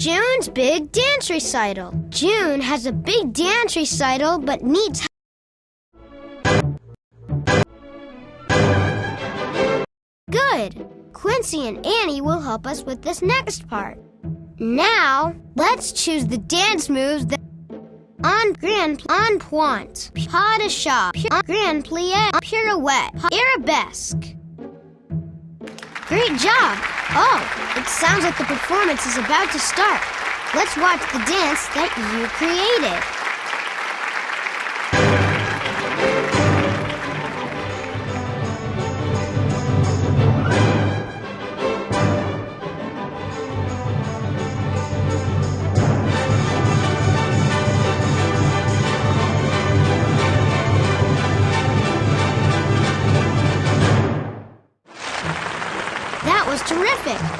June's big dance recital. June has a big dance recital but needs Good. Quincy and Annie will help us with this next part. Now, let's choose the dance moves that on grand on pointe, pas de chat, grand plie, pirouette, arabesque. Great job! Oh, it sounds like the performance is about to start. Let's watch the dance that you created. Was terrific.